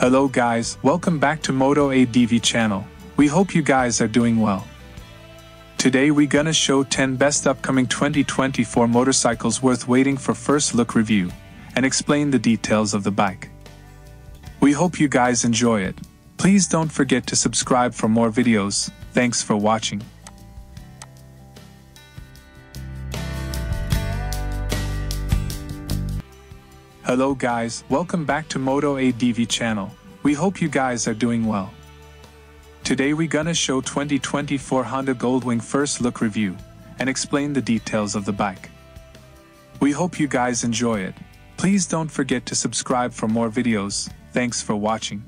Hello guys, welcome back to Moto ADV channel. We hope you guys are doing well. Today we gonna show 10 best upcoming 2024 motorcycles worth waiting for first look review, and explain the details of the bike. We hope you guys enjoy it. Please don't forget to subscribe for more videos. Thanks for watching. Hello guys, welcome back to Moto ADV channel. We hope you guys are doing well. Today we gonna show 2024 Honda Goldwing first look review and explain the details of the bike. We hope you guys enjoy it. Please don't forget to subscribe for more videos. Thanks for watching.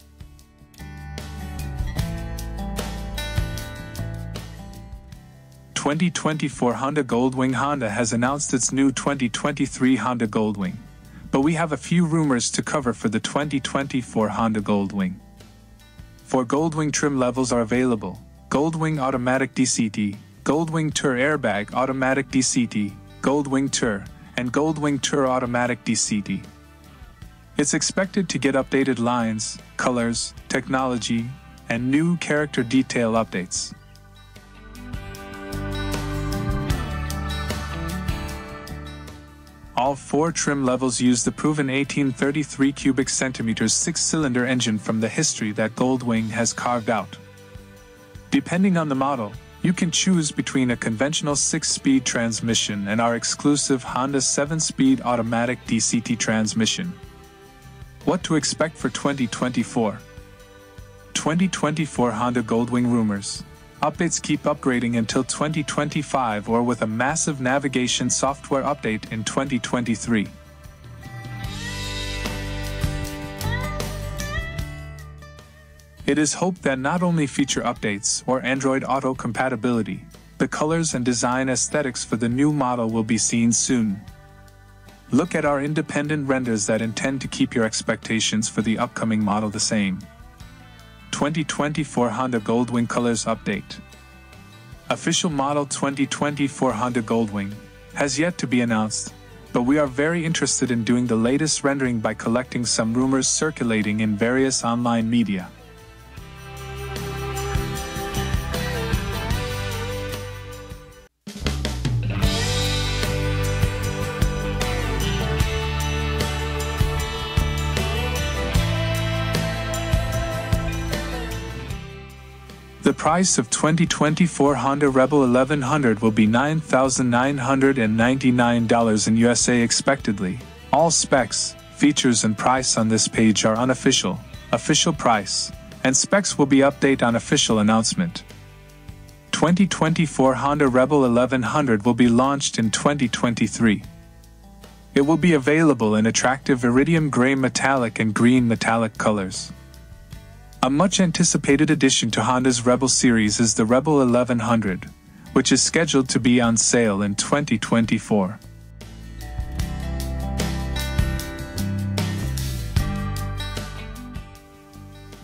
Twenty twenty four Honda Goldwing Honda has announced its new 2023 Honda Goldwing but we have a few rumors to cover for the 2024 Honda Goldwing. Four Goldwing trim levels are available Goldwing Automatic DCT, Goldwing Tour Airbag Automatic DCT, Goldwing Tour, and Goldwing Tour Automatic DCT. It's expected to get updated lines, colors, technology, and new character detail updates. All four trim levels use the proven 1833 cubic centimeters six-cylinder engine from the history that Goldwing has carved out. Depending on the model, you can choose between a conventional 6-speed transmission and our exclusive Honda 7-speed automatic DCT transmission. What to expect for 2024? 2024 Honda Goldwing rumors. Updates keep upgrading until 2025 or with a massive navigation software update in 2023. It is hoped that not only feature updates or Android Auto compatibility, the colors and design aesthetics for the new model will be seen soon. Look at our independent renders that intend to keep your expectations for the upcoming model the same. 2024 Honda Goldwing Colors Update Official model 2024 Honda Goldwing has yet to be announced, but we are very interested in doing the latest rendering by collecting some rumors circulating in various online media. Price of 2024 Honda Rebel 1100 will be $9,999 in USA expectedly. All specs, features and price on this page are unofficial, official price, and specs will be update on official announcement. 2024 Honda Rebel 1100 will be launched in 2023. It will be available in attractive iridium gray metallic and green metallic colors. A much anticipated addition to Honda's Rebel series is the Rebel 1100, which is scheduled to be on sale in 2024.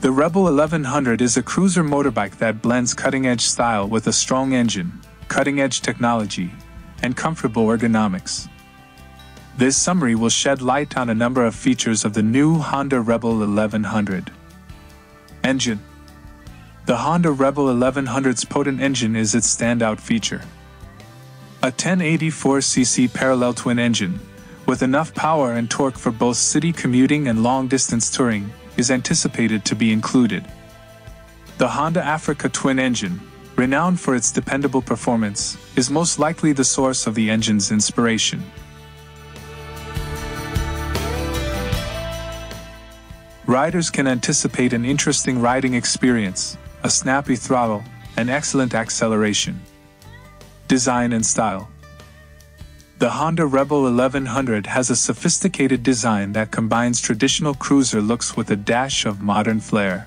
The Rebel 1100 is a cruiser motorbike that blends cutting-edge style with a strong engine, cutting-edge technology, and comfortable ergonomics. This summary will shed light on a number of features of the new Honda Rebel 1100. Engine The Honda Rebel 1100's potent engine is its standout feature. A 1084cc parallel twin engine, with enough power and torque for both city commuting and long-distance touring, is anticipated to be included. The Honda Africa twin engine, renowned for its dependable performance, is most likely the source of the engine's inspiration. Riders can anticipate an interesting riding experience, a snappy throttle, and excellent acceleration. Design and Style The Honda Rebel 1100 has a sophisticated design that combines traditional cruiser looks with a dash of modern flair.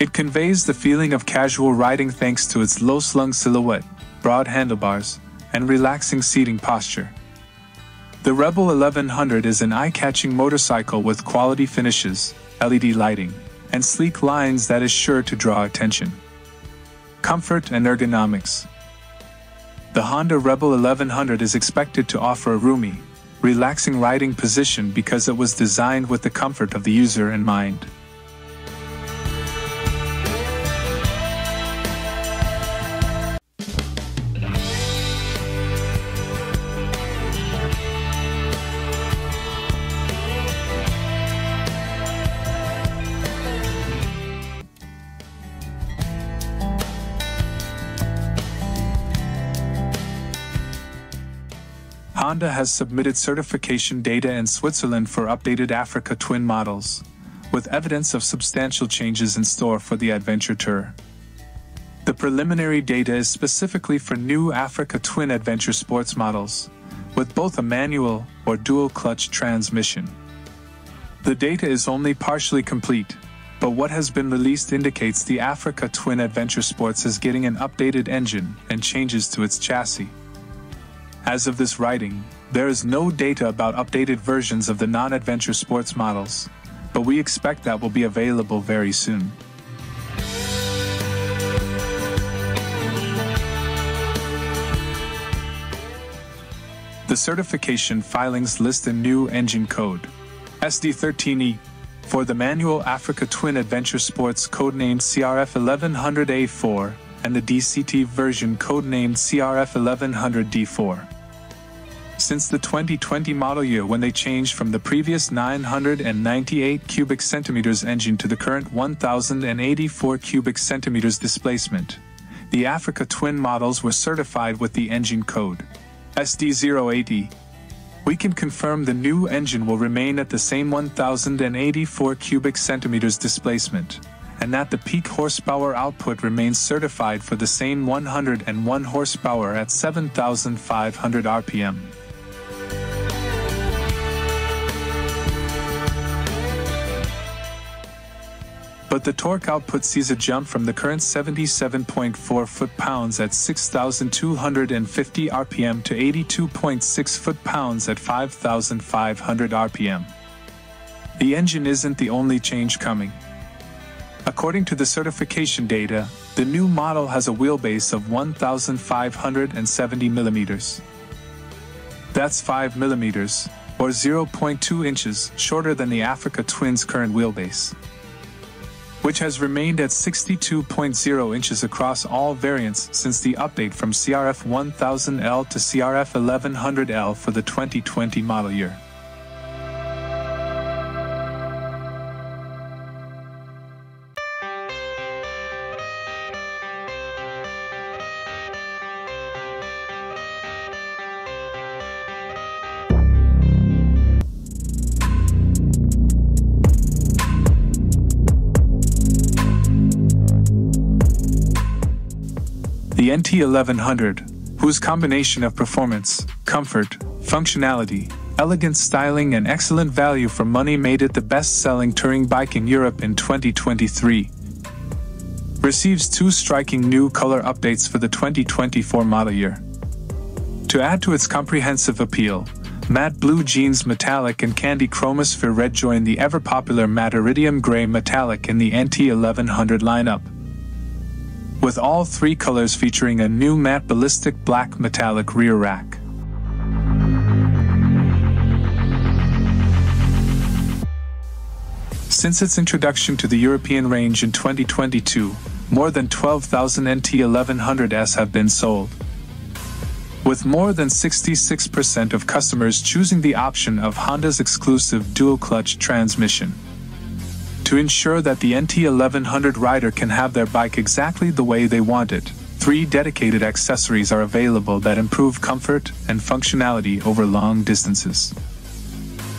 It conveys the feeling of casual riding thanks to its low-slung silhouette, broad handlebars, and relaxing seating posture. The Rebel 1100 is an eye-catching motorcycle with quality finishes, LED lighting, and sleek lines that is sure to draw attention. Comfort and ergonomics. The Honda Rebel 1100 is expected to offer a roomy, relaxing riding position because it was designed with the comfort of the user in mind. Honda has submitted certification data in Switzerland for updated Africa Twin models, with evidence of substantial changes in store for the Adventure Tour. The preliminary data is specifically for new Africa Twin Adventure Sports models, with both a manual or dual clutch transmission. The data is only partially complete, but what has been released indicates the Africa Twin Adventure Sports is getting an updated engine and changes to its chassis. As of this writing, there is no data about updated versions of the non-adventure sports models, but we expect that will be available very soon. The certification filings list a new engine code, SD13E, for the manual Africa Twin Adventure Sports codenamed CRF1100A4 and the DCT version codenamed CRF1100D4. Since the 2020 model year when they changed from the previous 998 cubic centimeters engine to the current 1084 cubic centimeters displacement, the Africa Twin models were certified with the engine code SD08E we can confirm the new engine will remain at the same 1084 cubic centimeters displacement, and that the peak horsepower output remains certified for the same 101 horsepower at 7500 RPM. But the torque output sees a jump from the current 77.4 foot-pounds at 6,250 rpm to 82.6 foot-pounds at 5,500 rpm. The engine isn't the only change coming. According to the certification data, the new model has a wheelbase of 1,570 millimeters. That's 5 millimeters, or 0.2 inches, shorter than the Africa Twins' current wheelbase which has remained at 62.0 inches across all variants since the update from CRF 1000L to CRF 1100L for the 2020 model year. NT1100, whose combination of performance, comfort, functionality, elegant styling and excellent value for money made it the best-selling touring bike in Europe in 2023, receives two striking new color updates for the 2024 model year. To add to its comprehensive appeal, matte blue jeans metallic and candy chromosphere red join the ever-popular matte iridium gray metallic in the NT1100 lineup with all three colors featuring a new matte ballistic black metallic rear rack. Since its introduction to the European range in 2022, more than 12,000 NT1100S have been sold. With more than 66% of customers choosing the option of Honda's exclusive dual-clutch transmission to ensure that the NT1100 rider can have their bike exactly the way they want it. Three dedicated accessories are available that improve comfort and functionality over long distances.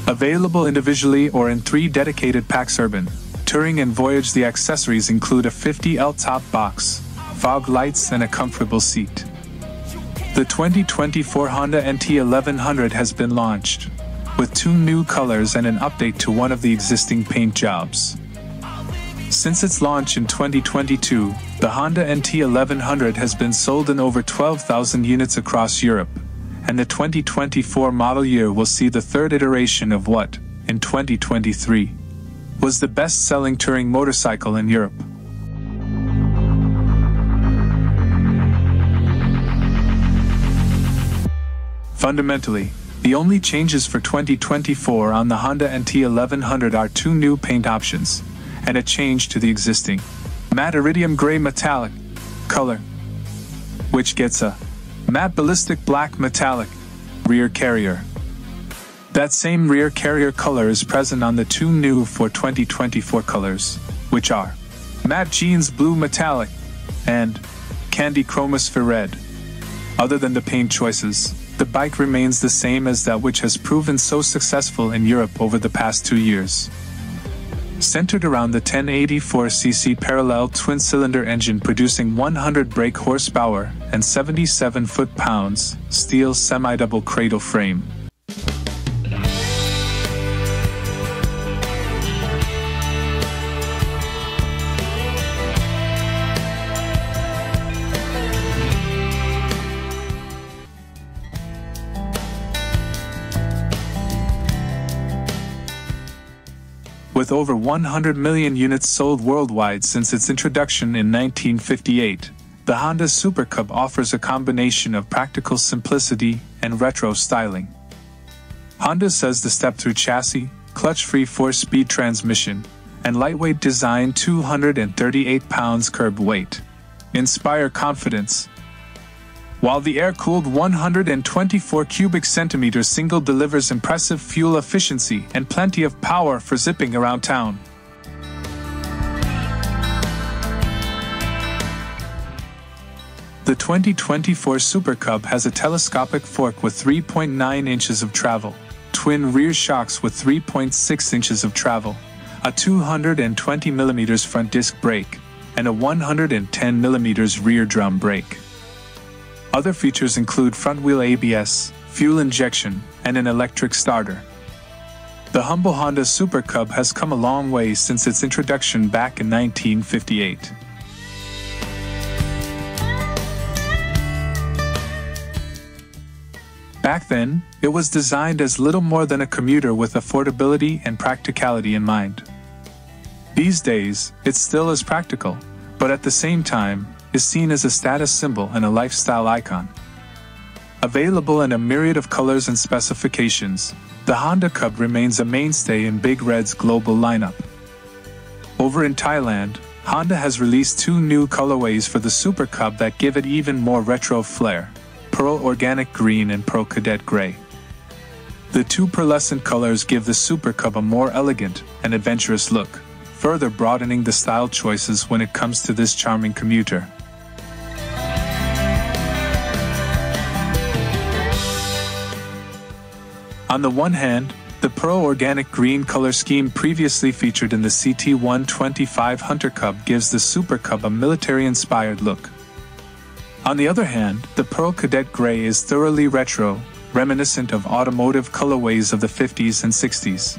Available individually or in three dedicated packs urban, touring and voyage the accessories include a 50L top box, fog lights and a comfortable seat. The 2024 Honda NT1100 has been launched, with two new colors and an update to one of the existing paint jobs. Since its launch in 2022, the Honda NT1100 has been sold in over 12,000 units across Europe, and the 2024 model year will see the third iteration of what, in 2023, was the best-selling touring motorcycle in Europe. Fundamentally, the only changes for 2024 on the Honda NT1100 are two new paint options, and a change to the existing matte iridium gray metallic color, which gets a matte ballistic black metallic rear carrier. That same rear carrier color is present on the two new for 2024 colors, which are matte jeans blue metallic and candy chromosphere red. Other than the paint choices, the bike remains the same as that which has proven so successful in Europe over the past two years. Centered around the 1084cc parallel twin-cylinder engine producing 100 brake horsepower and 77 foot-pounds, steel semi-double cradle frame. With over 100 million units sold worldwide since its introduction in 1958, the Honda Super Cub offers a combination of practical simplicity and retro styling. Honda says the step-through chassis, clutch-free four-speed transmission, and lightweight design 238 pounds curb weight inspire confidence while the air-cooled 124 cubic centimeter single delivers impressive fuel efficiency and plenty of power for zipping around town. The 2024 Super Cub has a telescopic fork with 3.9 inches of travel, twin rear shocks with 3.6 inches of travel, a 220mm front disc brake, and a 110mm rear drum brake. Other features include front-wheel ABS, fuel injection, and an electric starter. The humble Honda Super Cub has come a long way since its introduction back in 1958. Back then, it was designed as little more than a commuter with affordability and practicality in mind. These days, it still is practical, but at the same time, is seen as a status symbol and a lifestyle icon. Available in a myriad of colors and specifications, the Honda Cub remains a mainstay in Big Red's global lineup. Over in Thailand, Honda has released two new colorways for the Super Cub that give it even more retro flair Pearl Organic Green and Pearl Cadet Gray. The two pearlescent colors give the Super Cub a more elegant and adventurous look, further broadening the style choices when it comes to this charming commuter. On the one hand, the Pearl Organic Green color scheme previously featured in the CT125 Hunter Cub gives the Super Cub a military-inspired look. On the other hand, the Pearl Cadet Gray is thoroughly retro, reminiscent of automotive colorways of the 50s and 60s.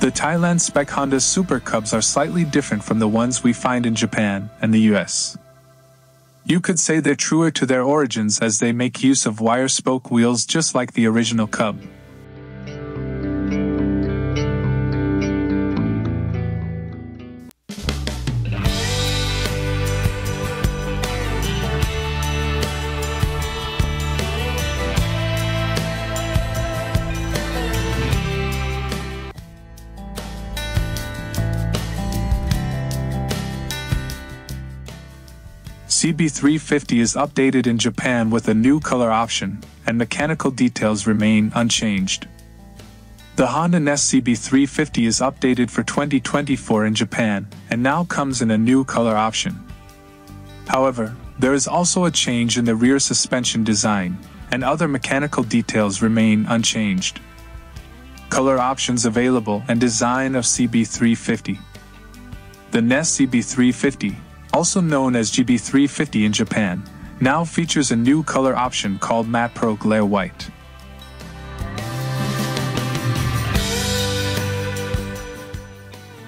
The Thailand spec Honda Super Cubs are slightly different from the ones we find in Japan and the US. You could say they're truer to their origins as they make use of wire spoke wheels just like the original Cub. CB350 is updated in Japan with a new color option, and mechanical details remain unchanged. The Honda H'ness CB350 is updated for 2024 in Japan, and now comes in a new color option. However, there is also a change in the rear suspension design, and other mechanical details remain unchanged. Color options available and design of CB350. The H'ness CB350 also known as GB350 in Japan, now features a new color option called Matte Pearl Glare White.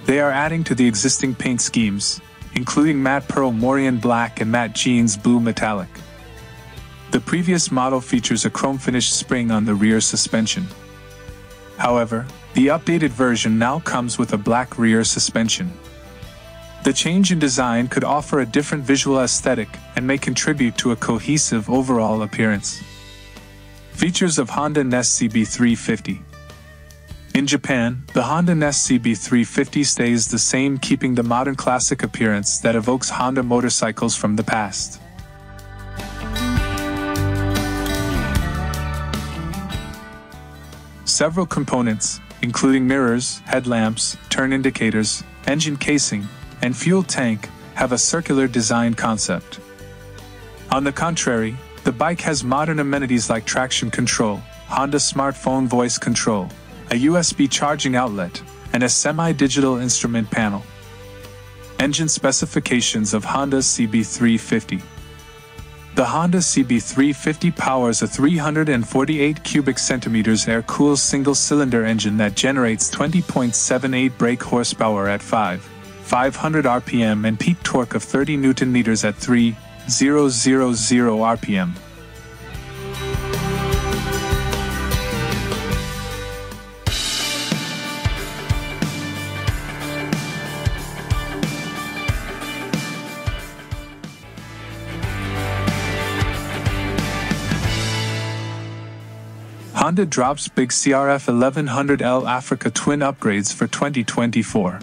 They are adding to the existing paint schemes, including matte pearl Morion black and matte jeans blue metallic. The previous model features a chrome finished spring on the rear suspension. However, the updated version now comes with a black rear suspension. The change in design could offer a different visual aesthetic and may contribute to a cohesive overall appearance. Features of Honda H'ness CB350 In Japan, the Honda H'ness CB350 stays the same keeping the modern classic appearance that evokes Honda motorcycles from the past. Several components, including mirrors, headlamps, turn indicators, engine casing, and fuel tank have a circular design concept. On the contrary, The bike has modern amenities like traction control, Honda smartphone voice control, a USB charging outlet, and a semi-digital instrument panel. Engine specifications of Honda CB350 The Honda CB350 powers a 348 cubic centimeters air-cooled single-cylinder engine that generates 20.78 brake horsepower at 5, 500 RPM and peak torque of 30 Newton meters at 3000 RPM. Honda drops big CRF 1100L Africa Twin upgrades for 2024.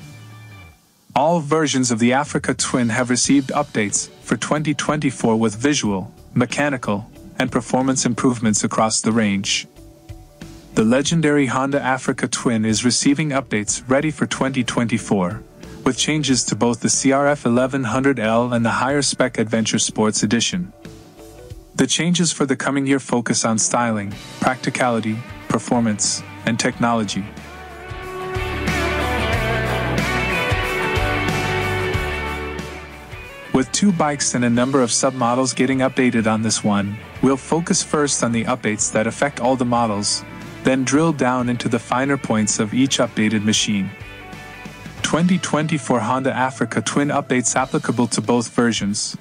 All versions of the Africa Twin have received updates for 2024 with visual, mechanical, and performance improvements across the range. The legendary Honda Africa Twin is receiving updates ready for 2024, with changes to both the CRF 1100L and the higher spec Adventure Sports Edition. The changes for the coming year focus on styling, practicality, performance, and technology. With two bikes and a number of submodels getting updated on this one, we'll focus first on the updates that affect all the models, then drill down into the finer points of each updated machine. 2024 Honda Africa Twin updates applicable to both versions,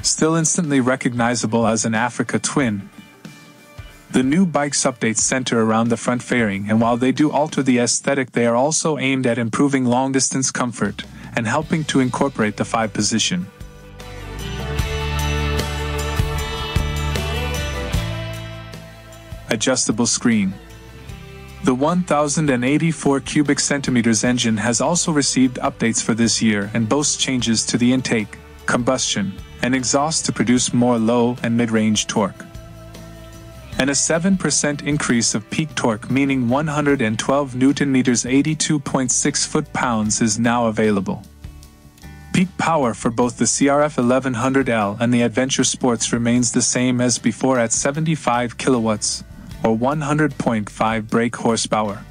still instantly recognizable as an Africa twin. The new bikes updates center around the front fairing, and while they do alter the aesthetic, they are also aimed at improving long distance comfort and helping to incorporate the 5 position. Adjustable screen. The 1084 cubic centimeters engine has also received updates for this year and boasts changes to the intake, combustion, and exhaust to produce more low and mid-range torque. And a 7% increase of peak torque meaning 112 Newton meters 82.6 foot-pounds is now available. Peak power for both the CRF 1100L and the Adventure Sports remains the same as before at 75 kilowatts, or 100.5 brake horsepower.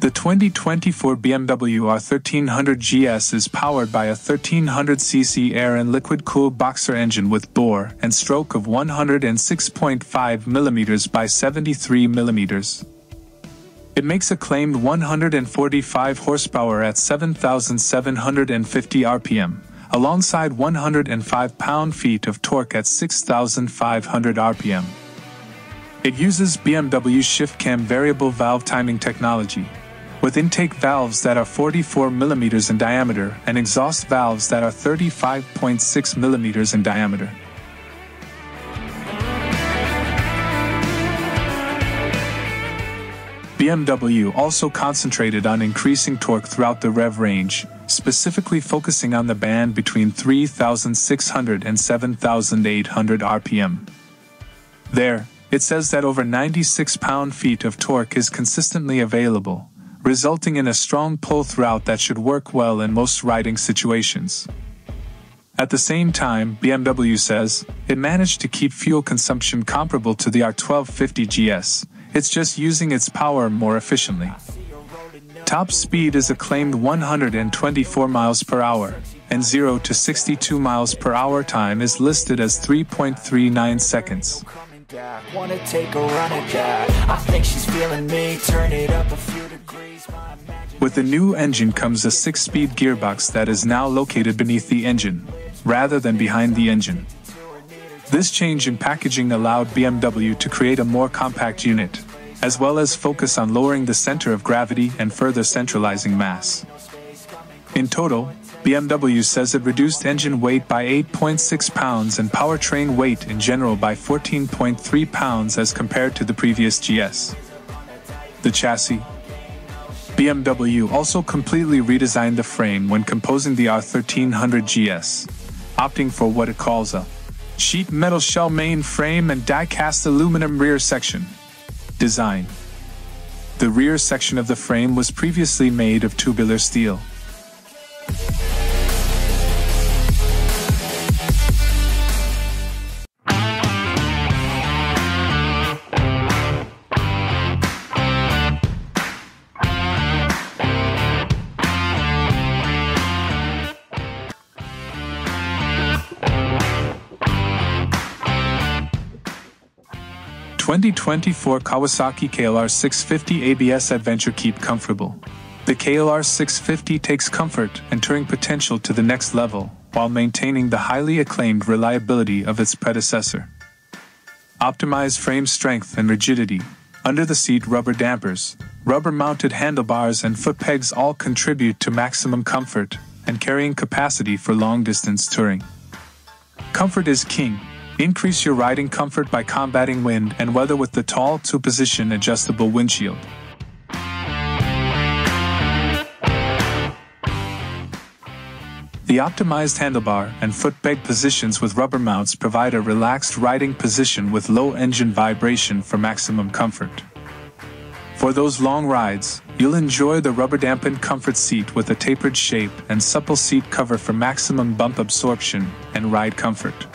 The 2024 BMW R1300 GS is powered by a 1300cc air and liquid-cooled boxer engine with bore and stroke of 106.5 mm by 73 mm. It makes a claimed 145 horsepower at 7,750 rpm, alongside 105 pound-feet of torque at 6,500 rpm. It uses BMW's ShiftCam variable valve timing technology, with intake valves that are 44 mm in diameter and exhaust valves that are 35.6 mm in diameter. BMW also concentrated on increasing torque throughout the rev range, specifically focusing on the band between 3,600 and 7,800 RPM. There, it says that over 96 pound-feet of torque is consistently available, resulting in a strong pull throughout that should work well in most riding situations. At the same time, BMW says, it managed to keep fuel consumption comparable to the R1250 GS, it's just using its power more efficiently. Top speed is a claimed 124 miles per hour, and 0 to 62 miles per hour time is listed as 3.39 seconds. With the new engine comes a six speed gearbox that is now located beneath the engine, rather than behind the engine. This change in packaging allowed BMW to create a more compact unit, as well as focus on lowering the center of gravity and further centralizing mass. In total, BMW says it reduced engine weight by 8.6 pounds and powertrain weight in general by 14.3 pounds as compared to the previous GS. The chassis BMW also completely redesigned the frame when composing the R1300 GS, opting for what it calls a sheet metal shell main frame and die-cast aluminum rear section. Design The rear section of the frame was previously made of tubular steel. 2024 Kawasaki KLR 650 ABS Adventure Keep Comfortable. The KLR 650 takes comfort and touring potential to the next level while maintaining the highly acclaimed reliability of its predecessor. Optimized frame strength and rigidity, under the seat rubber dampers, rubber mounted handlebars, and foot pegs all contribute to maximum comfort and carrying capacity for long distance touring. Comfort is king, Increase your riding comfort by combating wind and weather with the tall two-position adjustable windshield. The optimized handlebar and foot peg positions with rubber mounts provide a relaxed riding position with low engine vibration for maximum comfort. For those long rides, you'll enjoy the rubber dampened comfort seat with a tapered shape and supple seat cover for maximum bump absorption and ride comfort.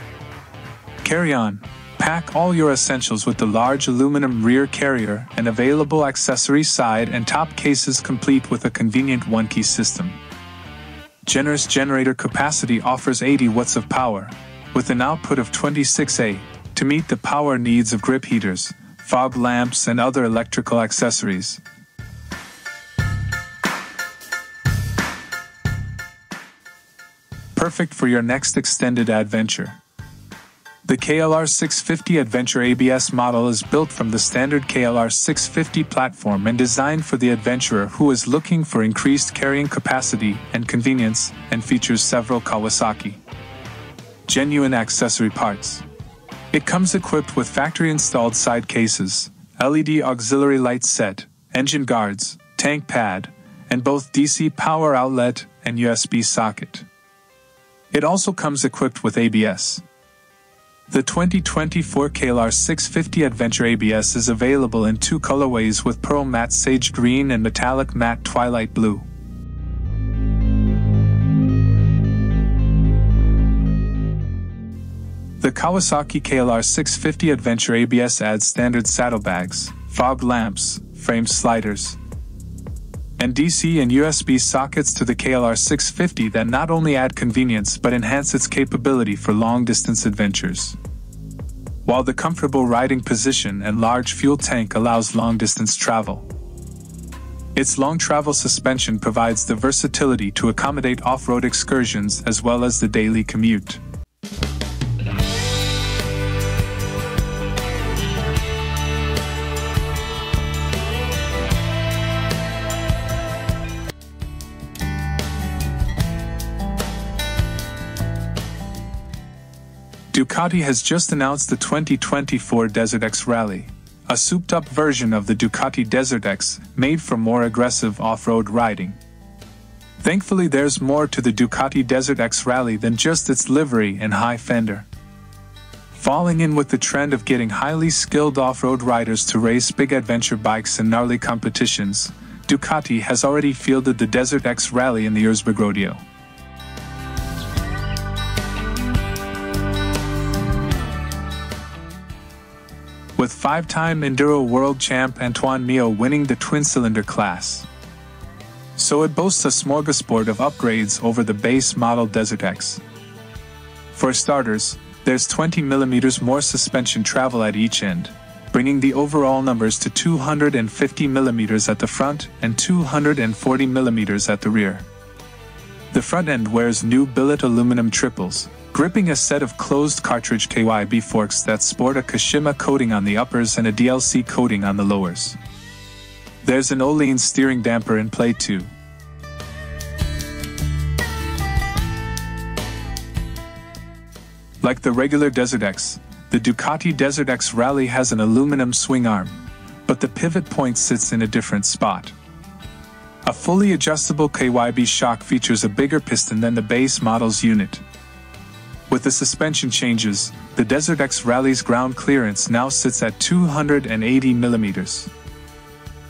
Carry on. Pack all your essentials with the large aluminum rear carrier and available accessory side and top cases complete with a convenient one-key system. Generous generator capacity offers 80 watts of power, with an output of 26A, to meet the power needs of grip heaters, fog lamps and other electrical accessories. Perfect for your next extended adventure. The KLR 650 Adventure ABS model is built from the standard KLR 650 platform and designed for the adventurer who is looking for increased carrying capacity and convenience and features several Kawasaki genuine accessory parts. It comes equipped with factory installed side cases, LED auxiliary light set, engine guards, tank pad, and both DC power outlet and USB socket. It also comes equipped with ABS. The 2024 KLR 650 Adventure ABS is available in two colorways with Pearl Matte Sage Green and Metallic Matte Twilight Blue. The Kawasaki KLR 650 Adventure ABS adds standard saddlebags, fog lamps, frame sliders, and DC and USB sockets to the KLR 650 that not only add convenience but enhance its capability for long distance adventures. While the comfortable riding position and large fuel tank allows long distance travel. Its long travel suspension provides the versatility to accommodate off road excursions as well as the daily commute. Ducati has just announced the 2024 Desert X Rally, a souped-up version of the Ducati Desert X made for more aggressive off-road riding. Thankfully there's more to the Ducati Desert X Rally than just its livery and high fender. Falling in with the trend of getting highly skilled off-road riders to race big adventure bikes in gnarly competitions, Ducati has already fielded the Desert X Rally in the Erzberg Rodeo. With five-time Enduro World Champ Antoine Meo winning the twin-cylinder class. So it boasts a smorgasbord of upgrades over the base model Desert X. For starters, there's 20mm more suspension travel at each end, bringing the overall numbers to 250mm at the front and 240mm at the rear. The front end wears new billet aluminum triples, gripping a set of closed cartridge KYB forks that sport a Kashima coating on the uppers and a DLC coating on the lowers. There's an Öhlins steering damper in play too. Like the regular Desert X, the Ducati Desert X Rally has an aluminum swing arm, but the pivot point sits in a different spot. A fully adjustable KYB shock features a bigger piston than the base model's unit. With the suspension changes, the Desert X Rally's ground clearance now sits at 280 millimeters.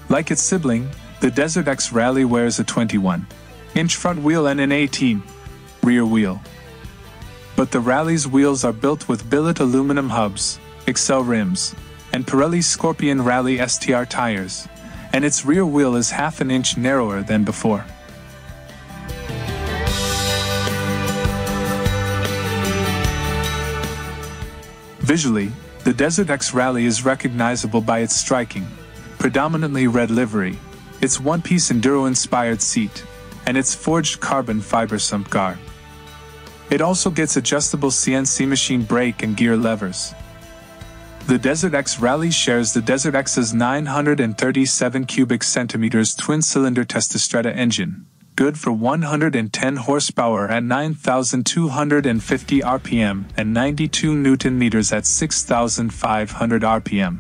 Like its sibling, the Desert X Rally wears a 21 inch front wheel and an 18 rear wheel. But the Rally's wheels are built with billet aluminum hubs, Excel rims, and Pirelli Scorpion Rally STR tires, and its rear wheel is half an inch narrower than before. Visually, the Desert X Rally is recognizable by its striking, predominantly red livery, its one-piece enduro-inspired seat, and its forged carbon fiber sump guard. It also gets adjustable CNC machine brake and gear levers. The Desert X Rally shares the Desert X's 937 cubic centimeters twin-cylinder Testastretta engine, good for 110 horsepower at 9,250 RPM and 92 newton meters at 6,500 RPM.